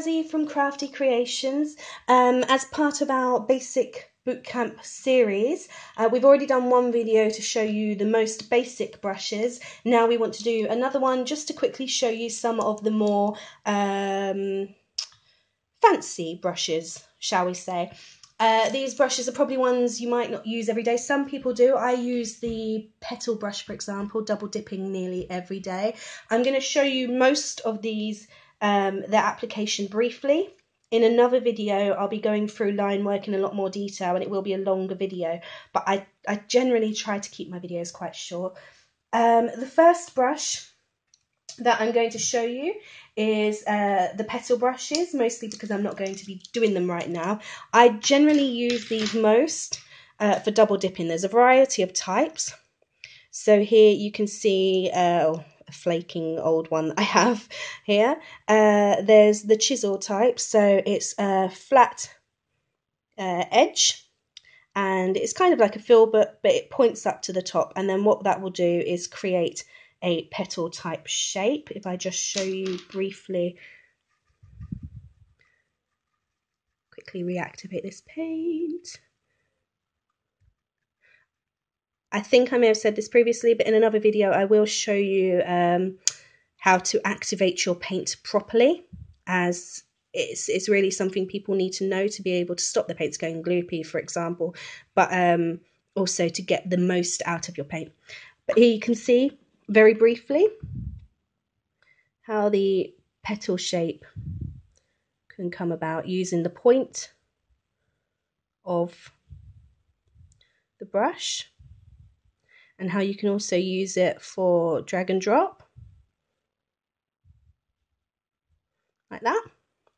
Cazi from Crafty Creations. Um, as part of our basic bootcamp series, uh, we've already done one video to show you the most basic brushes. Now we want to do another one just to quickly show you some of the more um, fancy brushes, shall we say. Uh, these brushes are probably ones you might not use every day. Some people do. I use the petal brush, for example, double dipping nearly every day. I'm going to show you most of these, um, their application briefly. In another video, I'll be going through line work in a lot more detail and it will be a longer video, but I, I generally try to keep my videos quite short. Um, the first brush that I'm going to show you is uh, the petal brushes, mostly because I'm not going to be doing them right now. I generally use these most uh, for double dipping. There's a variety of types. So here you can see uh, a flaking old one I have here. Uh, there's the chisel type, so it's a flat uh, edge and it's kind of like a filbert, but it points up to the top. And then what that will do is create a petal type shape. If I just show you briefly, quickly reactivate this paint. I think I may have said this previously, but in another video I will show you um, how to activate your paint properly as it's it's really something people need to know to be able to stop the paints going gloopy, for example, but um, also to get the most out of your paint. But here you can see very briefly how the petal shape can come about using the point of the brush and how you can also use it for drag and drop like that.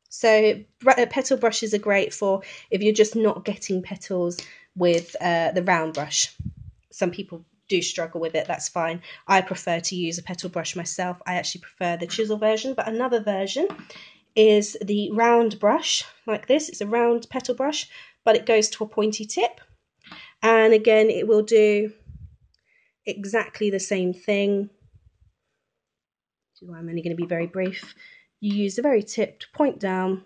So uh, petal brushes are great for if you're just not getting petals with uh, the round brush. Some people do struggle with it, that's fine. I prefer to use a petal brush myself. I actually prefer the chisel version, but another version is the round brush like this. It's a round petal brush, but it goes to a pointy tip. And again, it will do exactly the same thing. I'm only going to be very brief. You use the very tip to point down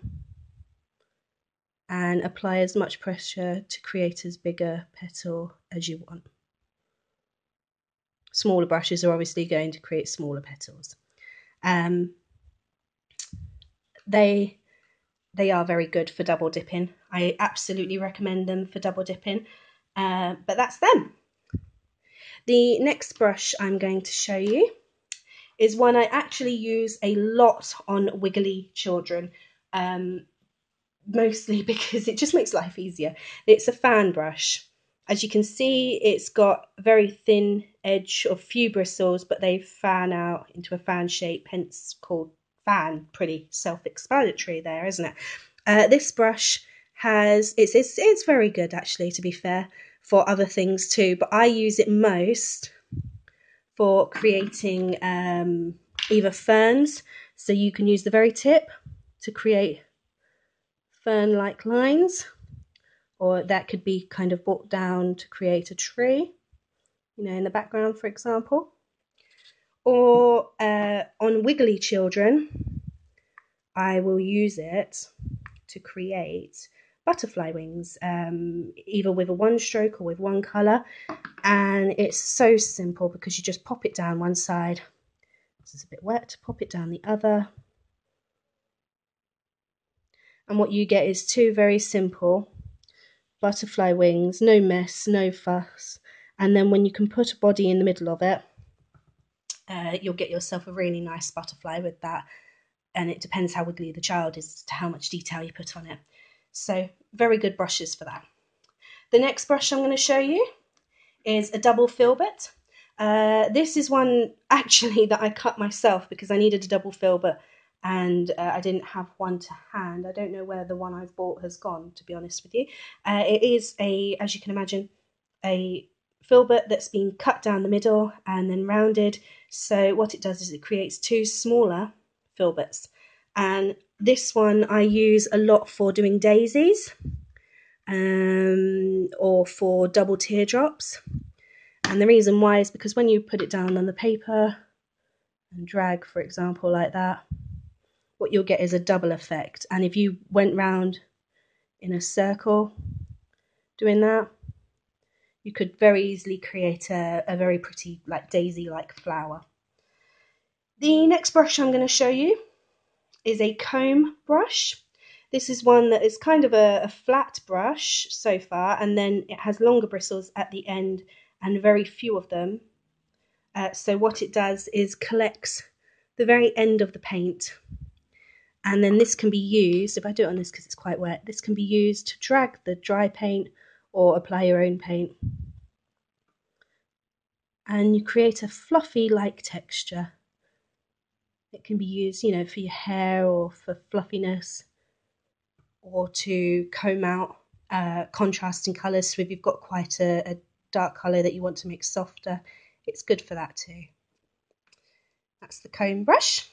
and apply as much pressure to create as big a petal as you want. Smaller brushes are obviously going to create smaller petals. Um, they they are very good for double dipping. I absolutely recommend them for double dipping. Uh, but that's them. The next brush I'm going to show you is one I actually use a lot on wiggly children, um, mostly because it just makes life easier. It's a fan brush. As you can see, it's got a very thin edge of few bristles, but they fan out into a fan shape, hence called fan. Pretty self-explanatory there, isn't it? Uh, this brush has, it's, it's, it's very good actually, to be fair, for other things too, but I use it most for creating um, either ferns, so you can use the very tip to create fern-like lines, or that could be kind of brought down to create a tree, you know, in the background, for example. Or uh, on wiggly children, I will use it to create butterfly wings, um, either with a one stroke or with one colour. And it's so simple because you just pop it down one side. This is a bit wet, pop it down the other. And what you get is two very simple butterfly wings, no mess, no fuss. And then when you can put a body in the middle of it, uh, you'll get yourself a really nice butterfly with that. And it depends how wiggly the child is to how much detail you put on it. So very good brushes for that. The next brush I'm going to show you is a double filbert. Uh, this is one actually that I cut myself because I needed a double filbert and uh, I didn't have one to hand. I don't know where the one I've bought has gone, to be honest with you. Uh, it is a, as you can imagine, a filbert that's been cut down the middle and then rounded. So what it does is it creates two smaller filberts. And this one I use a lot for doing daisies um, or for double teardrops. And the reason why is because when you put it down on the paper and drag, for example, like that, what you'll get is a double effect. And if you went round in a circle doing that, you could very easily create a, a very pretty like daisy like flower. The next brush I'm going to show you is a comb brush. This is one that is kind of a, a, flat brush so far, and then it has longer bristles at the end and very few of them. Uh, so what it does is collects the very end of the paint, and then this can be used, if I do it on this because it's quite wet, this can be used to drag the dry paint or apply your own paint. And you create a fluffy like texture. It can be used, you know, for your hair or for fluffiness or to comb out uh, contrasting colours. So if you've got quite a, a dark colour that you want to make softer, it's good for that too. That's the comb brush.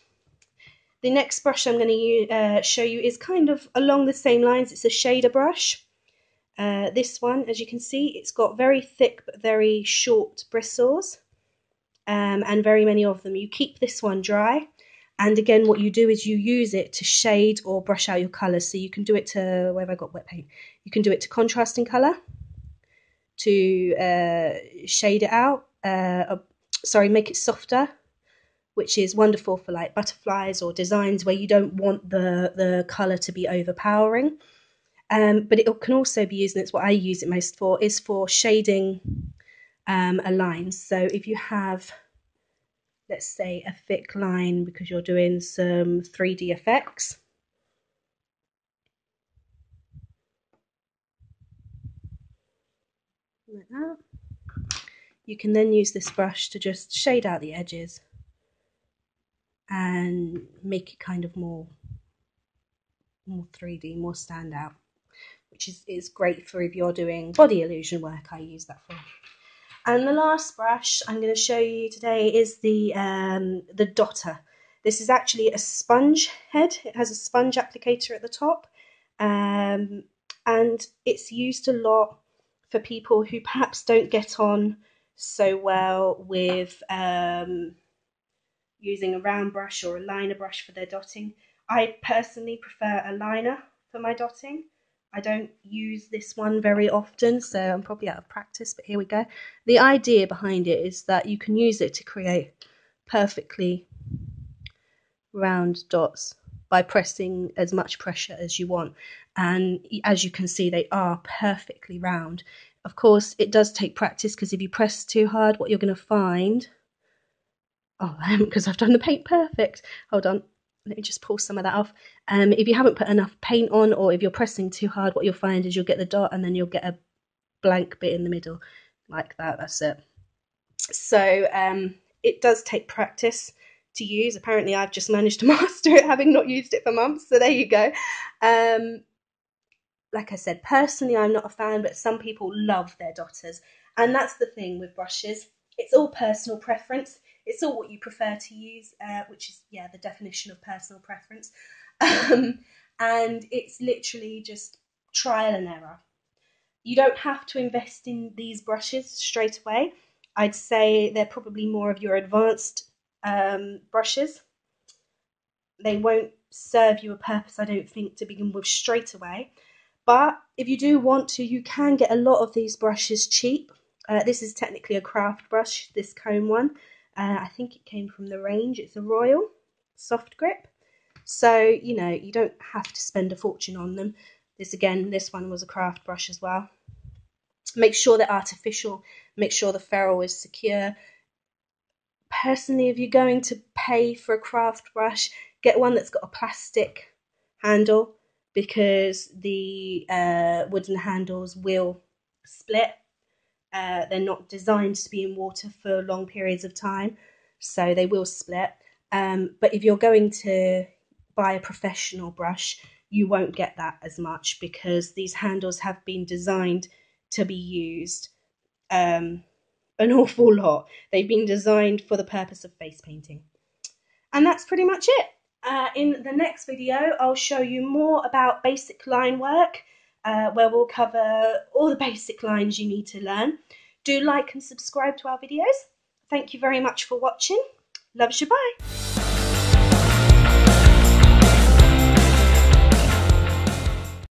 The next brush I'm going to uh, show you is kind of along the same lines. It's a shader brush. Uh, this one, as you can see, it's got very thick but very short bristles um, and very many of them. You keep this one dry and again what you do is you use it to shade or brush out your colours. So you can do it to, where have I got wet paint? You can do it to contrasting colour, to uh, shade it out, uh, sorry, make it softer, which is wonderful for like butterflies or designs where you don't want the, the colour to be overpowering. Um, but it can also be used, and it's what I use it most for, is for shading um, a line. So if you have, let's say, a thick line because you're doing some 3D effects, like that. You can then use this brush to just shade out the edges and make it kind of more more 3D, more standout which is, is great for if you're doing body illusion work. I use that for. And the last brush I'm going to show you today is the um, the dotter. This is actually a sponge head. It has a sponge applicator at the top, um, and it's used a lot for people who perhaps don't get on so well with um, using a round brush or a liner brush for their dotting. I personally prefer a liner for my dotting. I don't use this one very often, so I'm probably out of practice, but here we go. The idea behind it is that you can use it to create perfectly round dots by pressing as much pressure as you want. And as you can see, they are perfectly round. Of course, it does take practice because if you press too hard, what you're going to find. Oh, because I've done the paint perfect. Hold on let me just pull some of that off. Um, if you haven't put enough paint on or if you're pressing too hard, what you'll find is you'll get the dot and then you'll get a blank bit in the middle like that. That's it. So um, it does take practice to use. Apparently, I've just managed to master it having not used it for months. So there you go. Um, like I said, personally, I'm not a fan, but some people love their dotters. And that's the thing with brushes. It's all personal preference it's all what you prefer to use, uh, which is yeah the definition of personal preference. Um, and it's literally just trial and error. You don't have to invest in these brushes straight away. I'd say they're probably more of your advanced um, brushes. They won't serve you a purpose, I don't think, to begin with straight away. But if you do want to, you can get a lot of these brushes cheap. Uh, this is technically a craft brush, this comb one. Uh, I think it came from the range. It's a Royal soft grip. So, you know, you don't have to spend a fortune on them. This again, this one was a craft brush as well. Make sure they're artificial. Make sure the ferrule is secure. Personally, if you're going to pay for a craft brush, get one that's got a plastic handle because the uh, wooden handles will split uh, they're not designed to be in water for long periods of time, so they will split. Um, but if you're going to buy a professional brush, you won't get that as much because these handles have been designed to be used um, an awful lot. They've been designed for the purpose of face painting. And that's pretty much it. Uh, in the next video, I'll show you more about basic line work uh, where we'll cover all the basic lines you need to learn. Do like and subscribe to our videos. Thank you very much for watching. Love you, bye.